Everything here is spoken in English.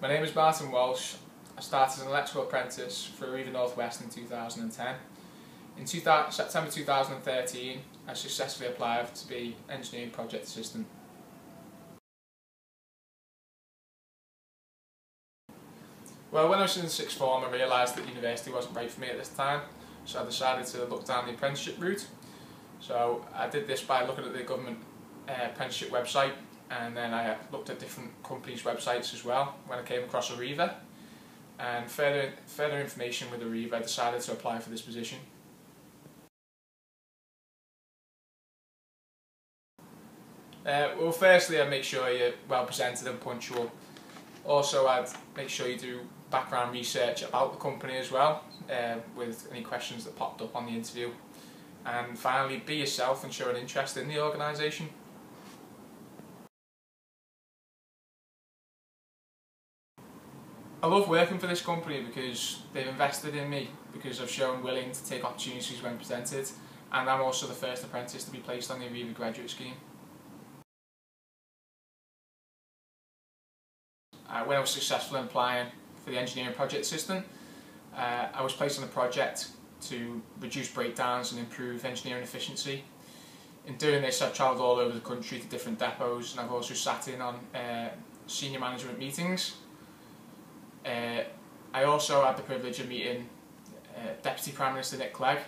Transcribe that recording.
My name is Martyn Walsh. I started as an electrical apprentice for Arriva Northwest in 2010. In two September 2013, I successfully applied to be engineering project assistant. Well, when I was in sixth form, I realised that university wasn't right for me at this time, so I decided to look down the apprenticeship route. So I did this by looking at the government uh, apprenticeship website and then I looked at different companies' websites as well when I came across Arriva. And further, further information with Arriva, I decided to apply for this position. Uh, well, firstly, I'd make sure you're well presented and punctual. Also, I'd make sure you do background research about the company as well, uh, with any questions that popped up on the interview. And finally, be yourself and show an interest in the organisation. I love working for this company because they've invested in me, because I've shown willing to take opportunities when presented, and I'm also the first apprentice to be placed on the Arriva graduate scheme. Uh, when I was successful in applying for the engineering project assistant, uh, I was placed on a project to reduce breakdowns and improve engineering efficiency. In doing this, I've travelled all over the country to different depots, and I've also sat in on uh, senior management meetings uh, I also had the privilege of meeting uh, Deputy Prime Minister Nick Clegg